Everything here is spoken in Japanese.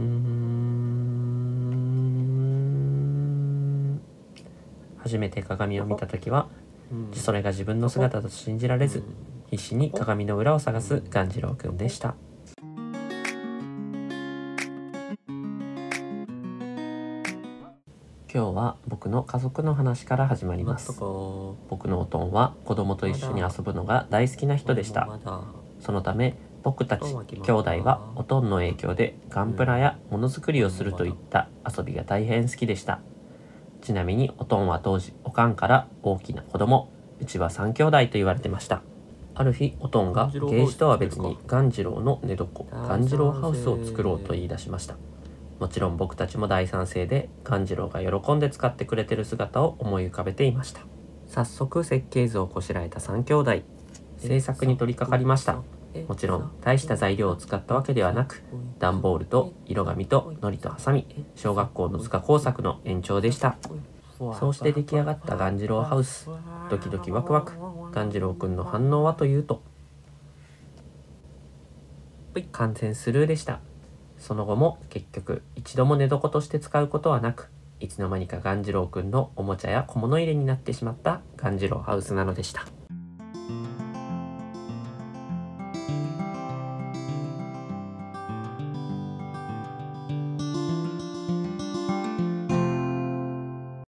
うーん。初めて鏡を見た時はうん。それが自分の姿と信じられず必死に鏡の裏を探す鴈治郎くんでした。今日は僕の家族の話から始まりまます僕のおとんは子供と一緒に遊ぶのが大好きな人でした。そのため僕たち兄弟はおとんの影響でガンプラやものづくりをするといった遊びが大変好きでした。ちなみにおとんは当時おかんから大きな子供うちは三兄弟と言われてました。ある日おとんがゲージとは別に鴈治郎の寝床鴈治郎ハウスを作ろうと言い出しました。もちろん僕たちも大賛成で鴈治郎が喜んで使ってくれてる姿を思い浮かべていました。早速設計図をこしらえた3兄弟。制作に取り掛かりましたもちろん大した材料を使ったわけではなく段ボールと色紙と糊とハサミ小学校の図工作の延長でした。そうして出来上がった鴈治郎ハウスドキドキワクワク。鴈治郎くんの反応はというと完全スルーでした。その後も結局一度も寝床として使うことはなくいつの間にか鴈治郎くんのおもちゃや小物入れになってしまった鴈治郎ハウスなのでした